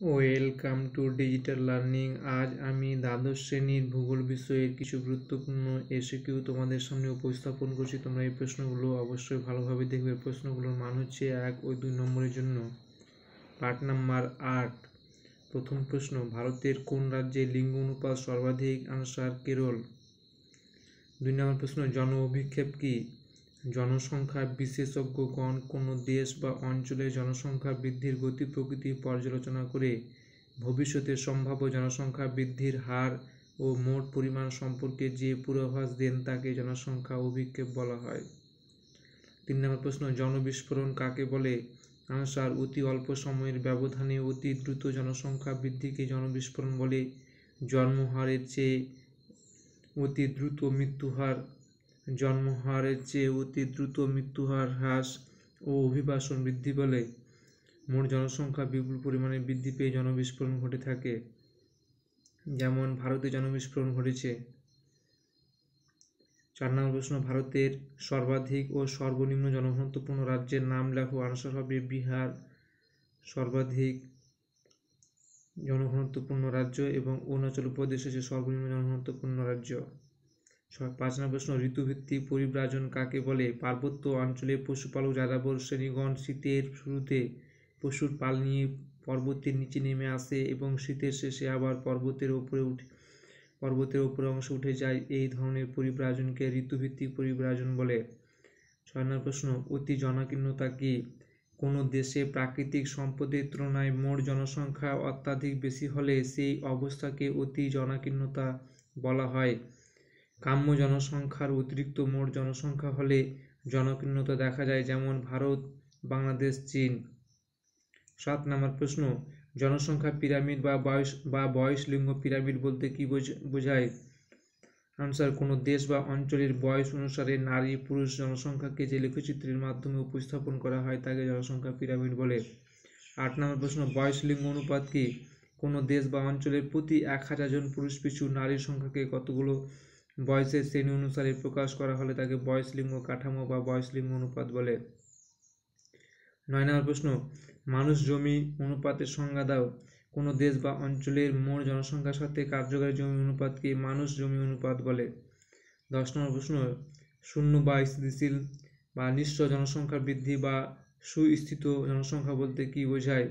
Welcome to digital learning. আজ আমি দ্বাদশ শ্রেণির ভূগোল বিষয়ের কিছু গুরুত্বপূর্ণ এসিকিউ তোমাদের সামনে উপস্থাপন করছি। তোমরা এই প্রশ্নগুলো অবশ্যই ভালোভাবে দেখবে। প্রশ্নগুলোর মান হচ্ছে এক ও দুই নম্বরের জন্য। পার্ট নাম্বার আট। প্রথম প্রশ্ন, ভারতের কোন রাজ্যে লিঙ্গ অনুপাত সর্বাধিক? আনসার কেরল। দুই নম্বর প্রশ্ন, জন অভিক্ষেপ কি? জনসংখ্যা বিশেষজ্ঞগণ কোনো দেশ বা অঞ্চলের জনসংখ্যা বৃদ্ধির গতি প্রকৃতি পর্যালোচনা করে ভবিষ্যতে সম্ভাব্য জনসংখ্যা বৃদ্ধির হার ও মোট পরিমাণ সম্পর্কে যে পূর্বাভাস দেন তাকে জনসংখ্যা অভিক্ষেপ বলা হয়। তিন নম্বর প্রশ্ন, জনবিস্ফোরণ কাকে বলে? আনসার, অতি অল্প সময়ের ব্যবধানে অতি দ্রুত জনসংখ্যা বৃদ্ধিকে জনবিস্ফোরণ বলে। জন্মহারের চেয়ে অতি দ্রুত মৃত্যুহার জন্মহারের চেয়ে অতি দ্রুত মৃত্যুহার হ্রাস ও অভিবাসন বৃদ্ধি বলে মোট জনসংখ্যা বিপুল পরিমাণে বৃদ্ধি পেয়ে জনবিস্ফোরণ ঘটে থাকে। যেমন ভারতে জনবিস্ফোরণ ঘটেছে। চার নম্বর প্রশ্ন, ভারতের সর্বাধিক ও সর্বনিম্ন জনঘনত্বপূর্ণ রাজ্যের নাম লেখো। আনসার হবে বিহার, সর্বাধিক জনঘনত্বপূর্ণ রাজ্য এবং অরুণাচল প্রদেশ হচ্ছে সর্বনিম্ন জনঘনত্বপূর্ণ রাজ্য। পাঁচ নম্বর প্রশ্ন, ঋতুভিত্তিক পরিব্রাজন কাকে বলে? পার্বত্য অঞ্চলে পশুপালক যাযাবর শ্রেণীগণ শীতের শুরুতে পশুর পাল নিয়ে পর্বতের নিচে নেমে আসে এবং শীতের শেষে আবার পর্বতের ওপরে উঠে, পর্বতের ওপরে অংশ উঠে যায়। এই ধরনের পরিব্রাজনকে ঋতুভিত্তিক পরিব্রাজন বলে। ছয় নম্বর প্রশ্ন, অতি জনাকীর্ণতা কি? কোনো দেশে প্রাকৃতিক সম্পদের তুলনায় মোট জনসংখ্যা অত্যাধিক বেশি হলে সেই অবস্থাকে অতি জনাকীর্ণতা বলা হয়। কাম্য জনসংখ্যার অতিরিক্ত মোট জনসংখ্যা হলে জনকীর্ণতা দেখা যায় যেমন ভারত, বাংলাদেশ, চীন। সাত নম্বর প্রশ্ন, জনসংখ্যা পিরামিড বা বয়স বা বয়স লিঙ্গ পিরামিড বলতে কি বোঝায়? আনসার, কোনো দেশ বা অঞ্চলের বয়স অনুসারে নারী, পুরুষ জনসংখ্যাকে যে লেখচিত্রের মাধ্যমে উপস্থাপন করা হয় তাকে জনসংখ্যা পিরামিড বলে। আট নম্বর প্রশ্ন, বয়স লিঙ্গ অনুপাত কি? কোনো দেশ বা অঞ্চলের প্রতি এক হাজার জন পুরুষ পিছু নারীর সংখ্যাকে কতগুলো বয়সের শ্রেণি অনুসারে প্রকাশ করা হলে তাকে বয়স লিঙ্গ কাঠামো বা বয়স লিঙ্গ অনুপাত বলে। নয় নম্বর প্রশ্ন, মানুষ জমি অনুপাতের সংজ্ঞা দাও। কোনো দেশ বা অঞ্চলের মোট জনসংখ্যার সাথে কার্যকারী জমি অনুপাতকে মানুষ জমি অনুপাত বলে। দশ নম্বর প্রশ্ন, শূন্য বা স্থিতিশীল বা নিঃস্ব জনসংখ্যা বৃদ্ধি বা সুস্থিত জনসংখ্যা বলতে কি বোঝায়?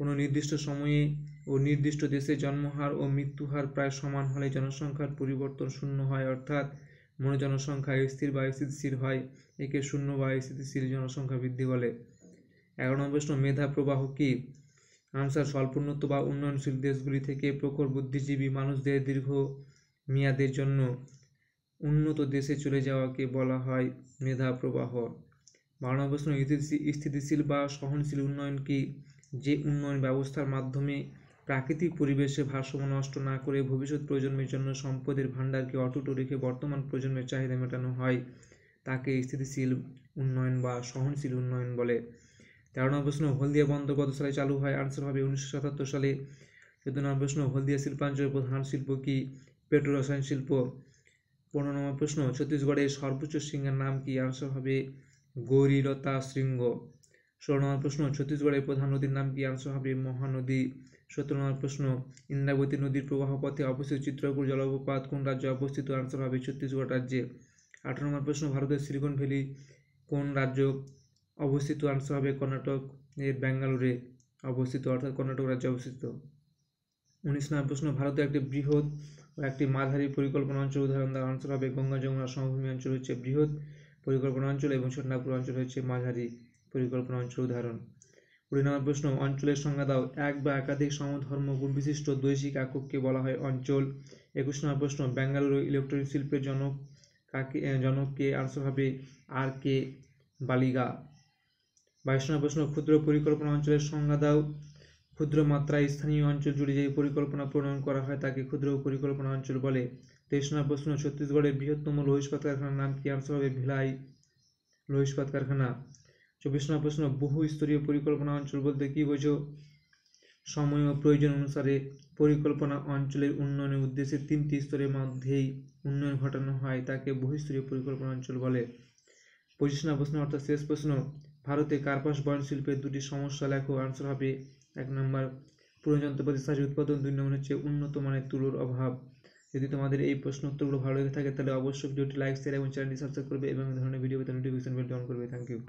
কোনো নির্দিষ্ট সময়ে ও নির্দিষ্ট দেশে জন্মহার ও মৃত্যুহার প্রায় সমান হলে জনসংখ্যার পরিবর্তন শূন্য হয়, অর্থাৎ মোট জনসংখ্যা স্থির বা স্থিতিশীল হয়। একে শূন্য বা স্থিতিশীল জনসংখ্যা বৃদ্ধি বলে। এগারো নম্বর প্রশ্ন, মেধা প্রবাহ কি? আনসার, স্বল্পোন্নত বা উন্নয়নশীল দেশগুলি থেকে প্রখর বুদ্ধিজীবী মানুষদের দীর্ঘ মেয়াদের জন্য উন্নত দেশে চলে যাওয়াকে বলা হয় মেধা প্রবাহ। বারো নম্বর প্রশ্ন স্থিতিশীল বা সহনশীল উন্নয়ন কি? যে উন্নয়ন ব্যবস্থার মাধ্যমে প্রাকৃতিক পরিবেশে ভারসাম্য নষ্ট না করে ভবিষ্যৎ প্রজন্মের জন্য সম্পদের ভাণ্ডারকে অটুট রেখে বর্তমান প্রজন্মের চাহিদা মেটানো হয়, তাকে স্থিতিশীল উন্নয়ন বা সহনশীল উন্নয়ন বলে। তেরো নম্বর প্রশ্ন হলদিয়া বন্দর কত সালে চালু হয়। আনসার হবে উনিশশো সাতাত্তর সালে চোদ্দ নম্বর প্রশ্ন হলদিয়া শিল্পাঞ্চলের প্রধান শিল্প কি? পেট্রো রসায়ন শিল্প। পনেরো নম্বর প্রশ্ন ছত্তিশগড়ের সর্বোচ্চ শৃঙ্গের নাম কি? আনসার হবে গৌরীলতা শৃঙ্গ। ষোলো নম্বর প্রশ্ন, ছত্তিশগড়ের প্রধান নদীর নাম কি? হবে মহানদী। সতেরো নম্বর প্রশ্ন, ইন্দ্রাবতী নদীর প্রবাহ পথে অবস্থিত চিত্রকূট জলপ্রপাত কোন রাজ্যে অবস্থিত? আনসার হবে ছত্তিশগড় রাজ্যে। আঠারো নম্বর প্রশ্ন, ভারতের সিলিকন ভ্যালি কোন রাজ্য অবস্থিত? আনসার হবে কর্ণাটক, এর ব্যাঙ্গালোরে অবস্থিত, অর্থাৎ কর্ণাটক রাজ্যে অবস্থিত। উনিশ নম্বর প্রশ্ন, ভারতের একটি বৃহৎ ও একটি মাঝারি পরিকল্পনা অঞ্চল, উদাহরণ দেওয়া আনসার হবে গঙ্গা যমুনা সমভূমি অঞ্চল হচ্ছে বৃহৎ পরিকল্পনা অঞ্চল এবং ছোটনাগপুর অঞ্চল হচ্ছে মাঝারি। পরিকল্পনা অঞ্চল উদাহরণ। কুড়ি নম্বর প্রশ্ন, অঞ্চলের সংজ্ঞা দাও। এক বা একাধিক সমধর্ম গুণ বিশিষ্ট দৈশিক একককে বলা হয় অঞ্চল। একুশ নম্বর প্রশ্ন, বেঙ্গালুরু ইলেকট্রনিক শিল্পের জনক কাকে জনককে আনসার হবে আর কে বালিগা? বাইশ নম্বর প্রশ্ন, ক্ষুদ্র পরিকল্পনা অঞ্চলের সংজ্ঞা দাও। ক্ষুদ্র মাত্রায় স্থানীয় অঞ্চল জুড়ে যে পরিকল্পনা প্রণয়ন করা হয় তাকে ক্ষুদ্র পরিকল্পনা অঞ্চল বলে। তেইশ নম্বর প্রশ্ন, ছত্তিশগড়ের বৃহত্তম লোহ ইস্পাত কারখানার নাম কি? আনসার হবে ভিলাই লোহ ইস্পাত কারখানা। চব্বিশ নম্বর প্রশ্ন, বহু স্তরীয় পরিকল্পনা অঞ্চল বলতে কি বোঝো? সময় ও প্রয়োজন অনুসারে পরিকল্পনা অঞ্চলের উন্নয়নের উদ্দেশ্যে তিনটি স্তরের মধ্যেই উন্নয়ন ঘটানো হয়, তাকে বহুস্তরীয় পরিকল্পনা অঞ্চল বলে। পঁচিশ নম্বর প্রশ্ন, অর্থাৎ শেষ প্রশ্ন, ভারতে কার্পাস বয়ন শিল্পের দুটি সমস্যা লেখো। আনসার হবে এক নম্বর পুরনো যন্ত্রপাতি সাহায্যে উৎপাদন, দুই নম্বর হচ্ছে উন্নত মানের তুলোর অভাব। যদি তোমাদের এই প্রশ্ন উত্তরগুলো ভালো লেগে থাকে, তাহলে অবশ্যই ভিডিওটি লাইক শেয়ার এবং চ্যানেলটি সাবস্ক্রাইব করবে এবং এই ধরনের ভিডিও পেতে নোটিফিকেশন বেলটি অন করবে। Thank you